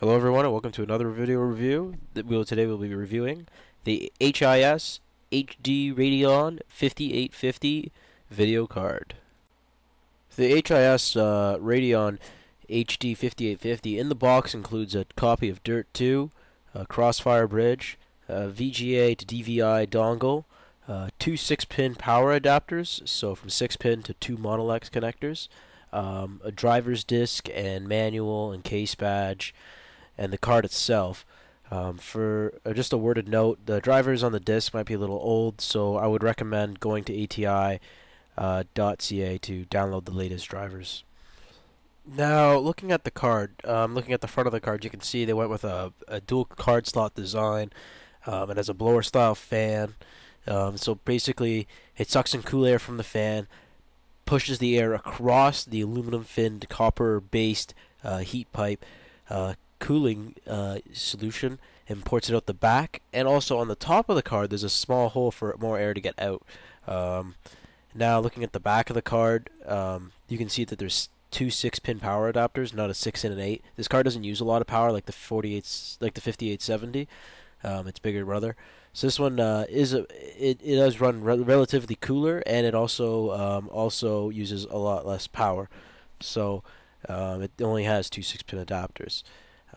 Hello everyone and welcome to another video review. Today we'll be reviewing the HIS HD Radeon 5850 video card. The HIS uh, Radeon HD 5850 in the box includes a copy of Dirt 2, a Crossfire bridge, a VGA to DVI dongle, uh, two 6-pin power adapters, so from 6-pin to two Molex connectors, um, a driver's disc and manual and case badge, and the card itself. Um, for uh, just a worded note, the drivers on the disc might be a little old, so I would recommend going to ATI.ca uh, to download the latest drivers. Now, looking at the card, um, looking at the front of the card, you can see they went with a, a dual card slot design. Um, it has a blower style fan. Um, so basically, it sucks in cool air from the fan, pushes the air across the aluminum finned copper based uh, heat pipe, uh, cooling uh, solution and ports it out the back. And also on the top of the card, there's a small hole for more air to get out. Um, now, looking at the back of the card, um, you can see that there's two six-pin power adapters, not a six and an eight. This card doesn't use a lot of power like the 48, like the 5870. Um, its bigger brother. So this one uh, is a it, it does run re relatively cooler, and it also um, also uses a lot less power. So um, it only has two six-pin adapters.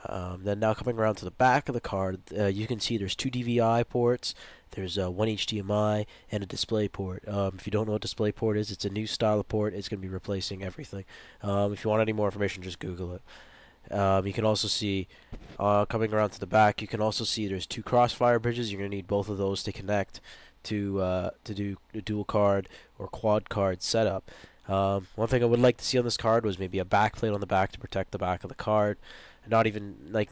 Um, then now coming around to the back of the card, uh, you can see there's two DVI ports, there's uh, one HDMI, and a display port. Um, if you don't know what display port is, it's a new style of port. It's going to be replacing everything. Um, if you want any more information, just Google it. Um, you can also see, uh, coming around to the back, you can also see there's two crossfire bridges. You're going to need both of those to connect to uh, to do a dual card or quad card setup. Um, one thing I would like to see on this card was maybe a backplate on the back to protect the back of the card not even like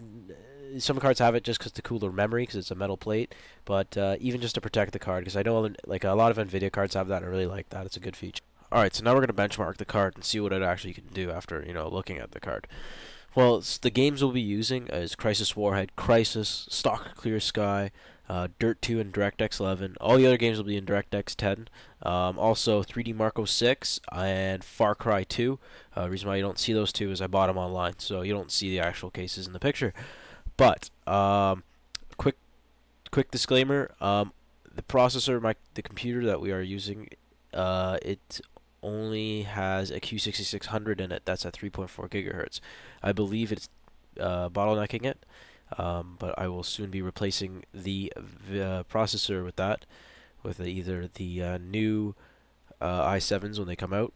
some cards have it just because the cooler memory because it's a metal plate, but uh, even just to protect the card because I know like a lot of Nvidia cards have that. and I really like that. It's a good feature. All right, so now we're gonna benchmark the card and see what it actually can do after you know looking at the card. Well, the games we'll be using is Crysis Warhead, Crysis, Stock Clear Sky, uh, Dirt 2, and DirectX 11. All the other games will be in DirectX 10. Um, also, 3DMark06 and Far Cry 2. Uh, reason why you don't see those two is I bought them online, so you don't see the actual cases in the picture. But um, quick, quick disclaimer: um, the processor, my the computer that we are using, uh, it only has a Q6600 in it. That's at 3.4 gigahertz. I believe it's uh, bottlenecking it. Um, but I will soon be replacing the uh, processor with that, with either the uh, new uh, i7s when they come out,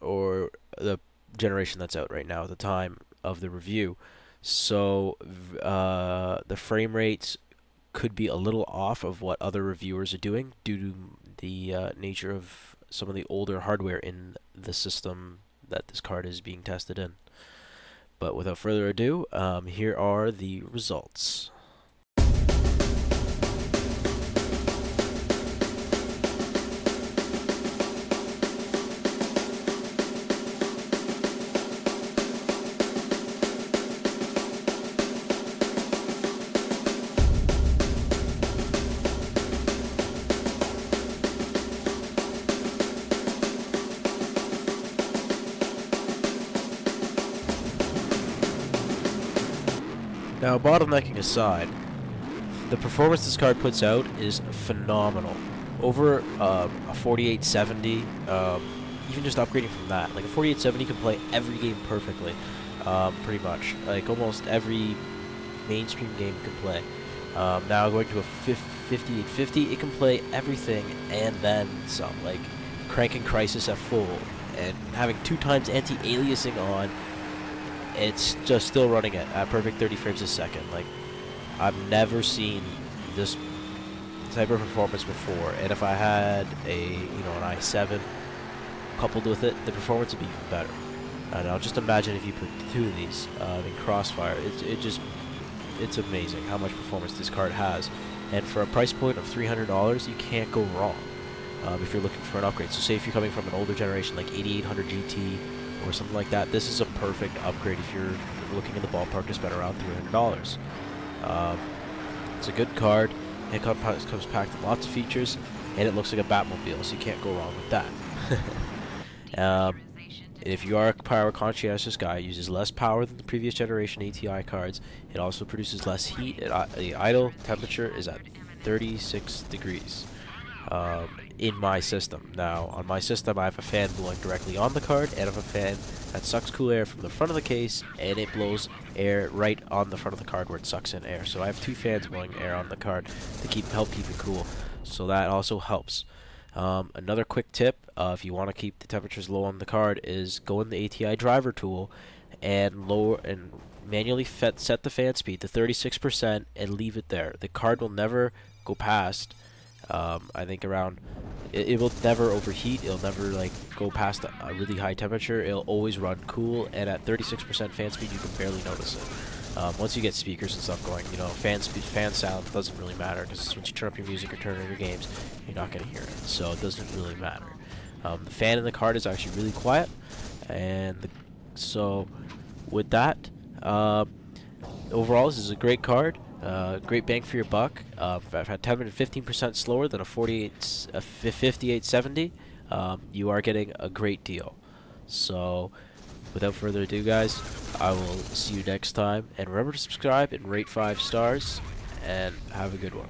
or the generation that's out right now at the time of the review. So uh, the frame rates could be a little off of what other reviewers are doing due to the uh, nature of some of the older hardware in the system that this card is being tested in. But without further ado, um, here are the results. Now, bottlenecking aside, the performance this card puts out is phenomenal. Over uh, a 4870, um, even just upgrading from that, like a 4870 can play every game perfectly, um, pretty much. Like almost every mainstream game can play. Um, now going to a 5850, it can play everything and then some, like cranking Crysis at full and having two times anti-aliasing on it's just still running at, at perfect 30 frames a second. Like, I've never seen this type of performance before. And if I had a, you know, an i7 coupled with it, the performance would be even better. And I'll just imagine if you put two of these uh, in Crossfire, it, it just, it's amazing how much performance this card has. And for a price point of $300, you can't go wrong um, if you're looking for an upgrade. So say if you're coming from an older generation like 8800 GT or something like that, this is a perfect upgrade if you're looking in the ballpark to spend around $300. Um, it's a good card. It comes packed with lots of features, and it looks like a Batmobile, so you can't go wrong with that. um, if you are a power conscientious guy, it uses less power than the previous generation ATI cards. It also produces less heat. It, uh, the idle temperature is at 36 degrees um, in my system. Now, on my system, I have a fan blowing directly on the card, and I have a fan that sucks cool air from the front of the case, and it blows air right on the front of the card where it sucks in air. So I have two fans blowing air on the card to keep help keep it cool. So that also helps. Um, another quick tip, uh, if you want to keep the temperatures low on the card, is go in the ATI driver tool and lower and manually set the fan speed to 36% and leave it there. The card will never go past um, I think around it, it, will never overheat. It'll never like go past a, really high temperature. It'll always run cool, and at 36% fan speed, you can barely notice it. Um, once you get speakers and stuff going, you know, fan speed, fan sound doesn't really matter because once you turn up your music or turn on your games, you're not going to hear it. So it doesn't really matter. Um, the fan in the card is actually really quiet, and the, so with that, uh, overall, this is a great card. Uh, great bang for your buck. Uh, I've had 10 to 15% slower than a 48, a 5870. Um, you are getting a great deal. So, without further ado, guys, I will see you next time. And remember to subscribe and rate 5 stars. And have a good one.